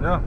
Ja.